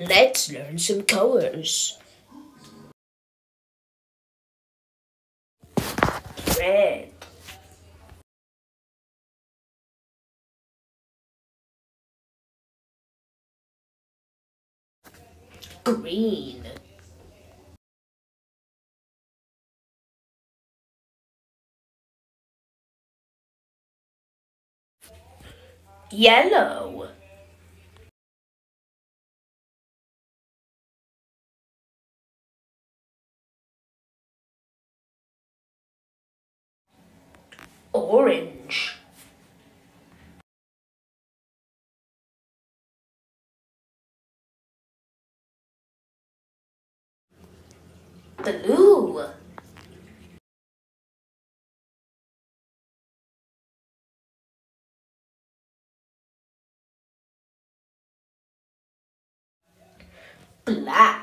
Let's learn some colors. Red. Green. Yellow. Orange. Blue. Black.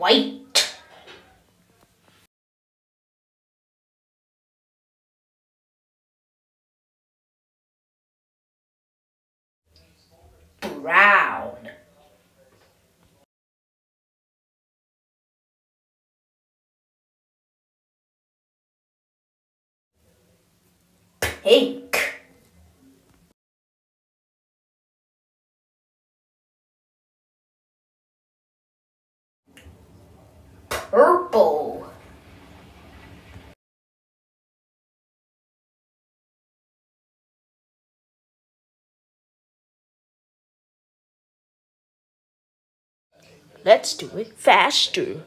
White. Brown. Pink. Purple. Let's do it faster.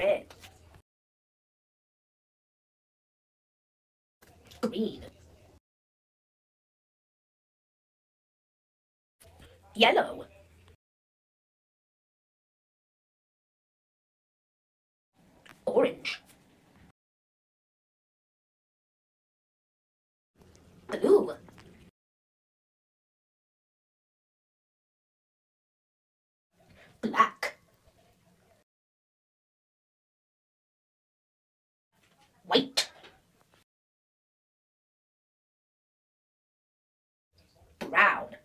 Red. Green. Yellow. Orange. Blue. Black. White. Brown.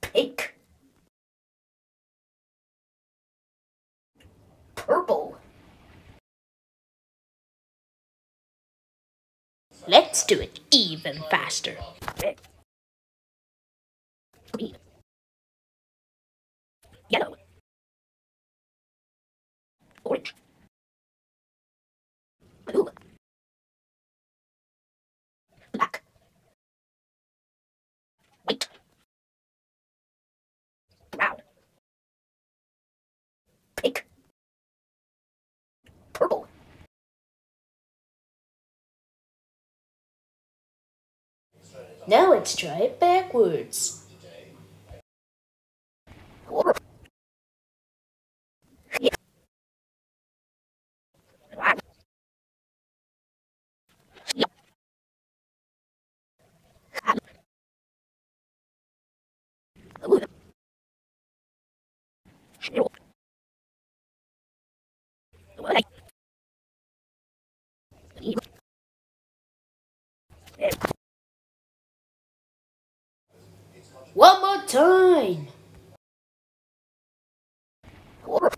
Pink. Purple. Let's do it even faster. Green. Yellow. Orange. Blue. Black. White. Brown. Pink. Purple. Now let's try it backwards. Yeah. One more time. Or-